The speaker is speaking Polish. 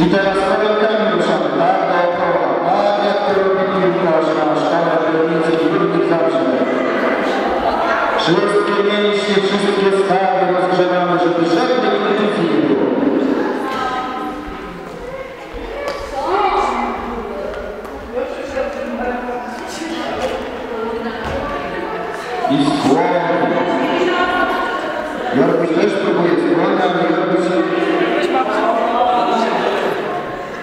I teraz kolejkami ruszamy, tak, dookoła, tak, jak to robi piłkarz nasz, Kamil Pielnicy i Ludwik Zabrze. Wszystkie mięśnie, wszystkie stawy rozgrzewamy, żeby żadnej kontuzji nie było. I skłon. Jorkuś też próbuje